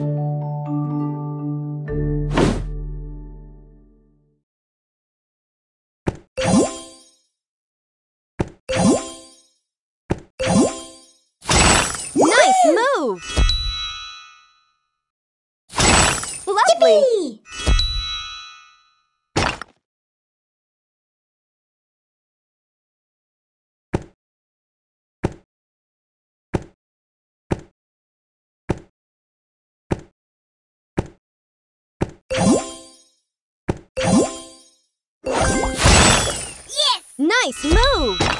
Nice move! Lovely! Yippee! Nice move!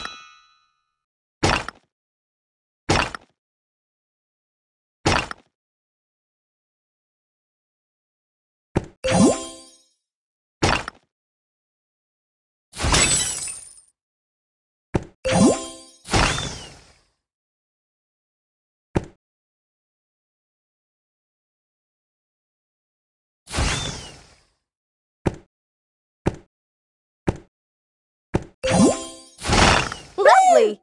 quickly!